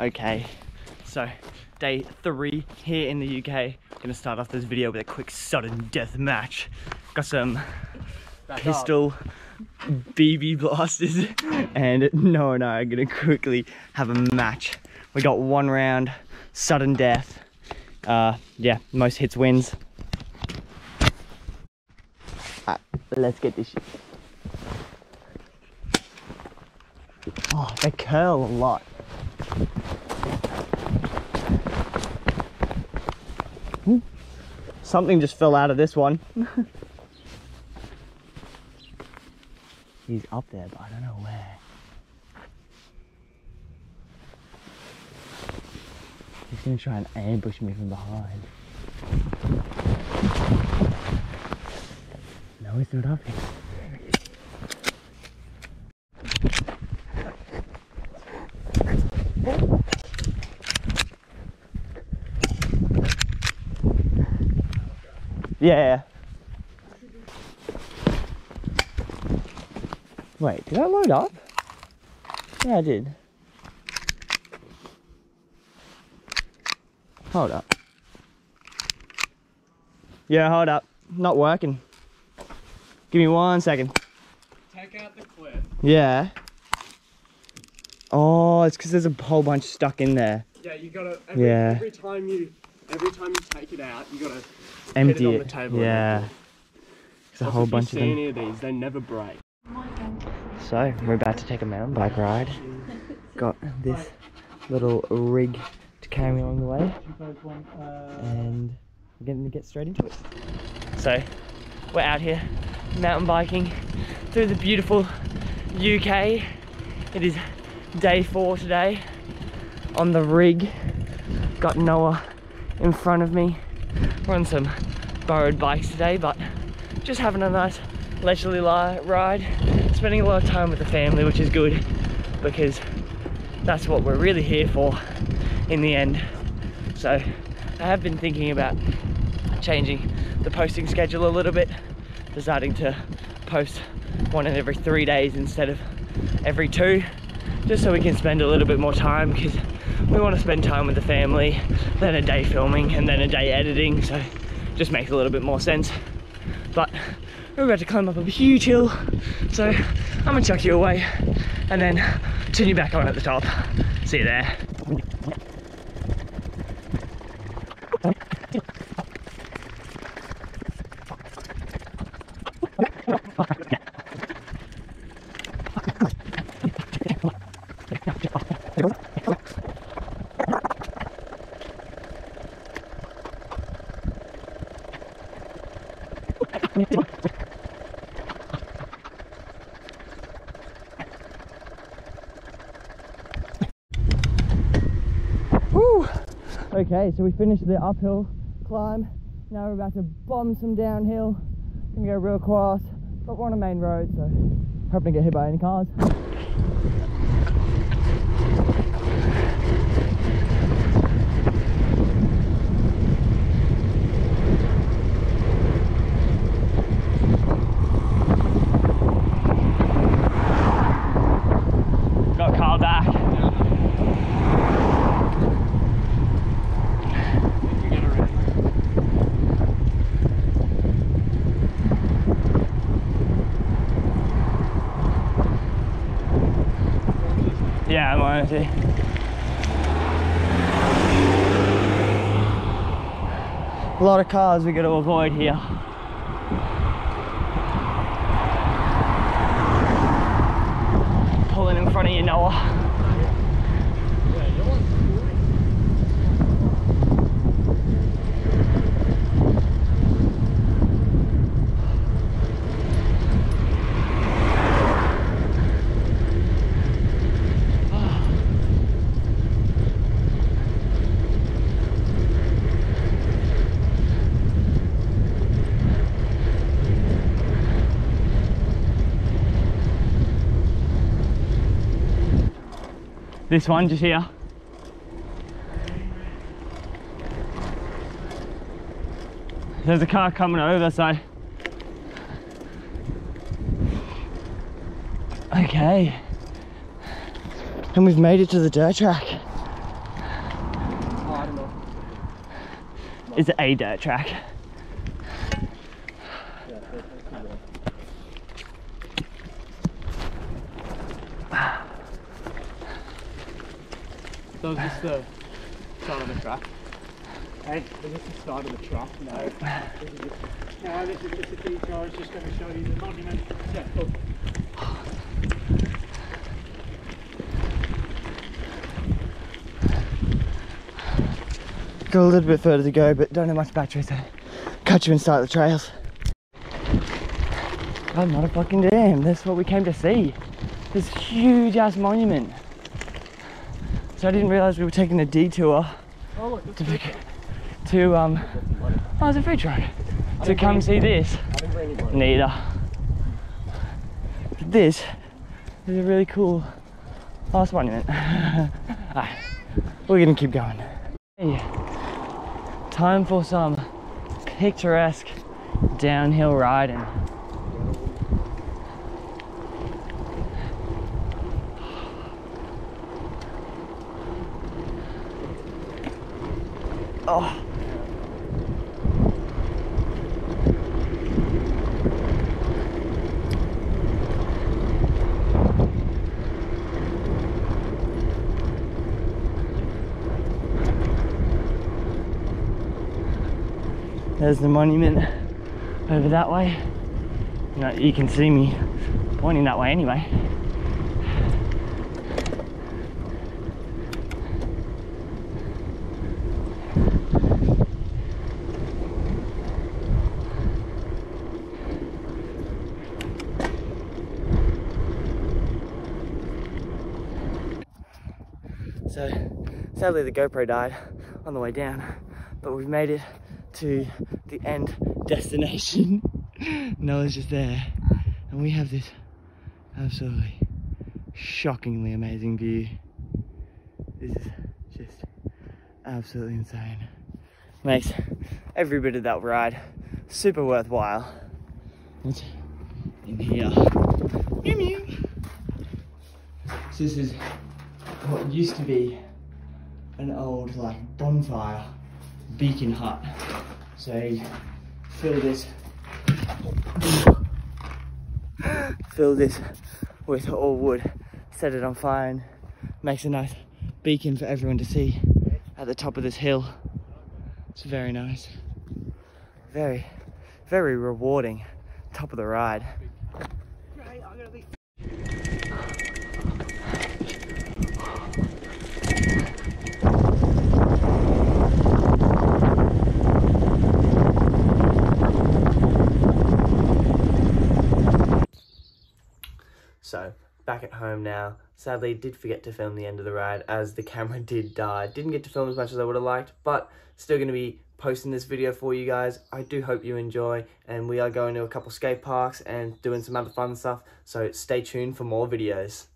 Okay, so day three here in the UK. I'm Gonna start off this video with a quick sudden death match. Got some pistol BB blasters and Noah and I are gonna quickly have a match. We got one round, sudden death. Uh, yeah, most hits wins. Alright, let's get this shit. Oh, they curl a lot. Ooh, Something just fell out of this one. He's up there, but I don't know where. He's gonna try and ambush me from behind. No, he's not up here. Yeah. Wait, did I load up? Yeah, I did. Hold up. Yeah, hold up. Not working. Give me one second. Take out the clip. Yeah. Oh, it's because there's a whole bunch stuck in there. Yeah, you gotta. Every, Yeah. Every time you, every time you take it out, you gotta Empty it. the table yeah. There's a whole bunch of them. any of these, they never break. So, we're about to take a mountain bike ride. Got this little rig to carry me along the way. And we're going to get straight into it. So, we're out here mountain biking through the beautiful UK. It is day four today on the rig. Got Noah in front of me. We're on some borrowed bikes today, but just having a nice leisurely ride. Spending a lot of time with the family, which is good because that's what we're really here for in the end. So I have been thinking about changing the posting schedule a little bit, deciding to post one in every three days instead of every two, just so we can spend a little bit more time because we want to spend time with the family, then a day filming and then a day editing, so just makes a little bit more sense. But we're about to climb up a huge hill, so I'm gonna chuck you away and then turn you back on at the top. See you there. Okay, so we finished the uphill climb. Now we're about to bomb some downhill. Gonna go real quiet, but we're on a main road, so hoping to get hit by any cars. Got Carl back. You get it ready. Yeah, I'm honestly. A lot of cars we got to avoid here. This one just here. There's a car coming over, so. Okay. And we've made it to the dirt track. Is it a dirt track? So is this the start of the track? Hey, is this the start of the track? No. This is just, no, this is just a feature. I was just going to show you the monument. Yeah, cool. Got a little bit further to go, but don't have much battery, so catch you and start the trails. God motherfucking damn, that's what we came to see. This huge ass monument. So I didn't realise we were taking a detour Oh, look, to, to um, oh, it's a food truck. To come see this. Neither. But this is a really cool last monument. Alright, we're gonna keep going. Hey, time for some picturesque downhill riding. Oh. There's the monument over that way. You, know, you can see me pointing that way anyway. So sadly the GoPro died on the way down, but we've made it to the end destination. Noah's just there, and we have this absolutely shockingly amazing view. This is just absolutely insane. Makes every bit of that ride super worthwhile. What's in here? Mew mew. So this is what used to be an old like bonfire beacon hut. So fill this fill this with all wood, set it on fire and makes a nice beacon for everyone to see at the top of this hill. It's very nice. Very, very rewarding. Top of the ride. So, back at home now. Sadly, did forget to film the end of the ride as the camera did die. Didn't get to film as much as I would have liked, but still going to be posting this video for you guys. I do hope you enjoy, and we are going to a couple skate parks and doing some other fun stuff, so stay tuned for more videos.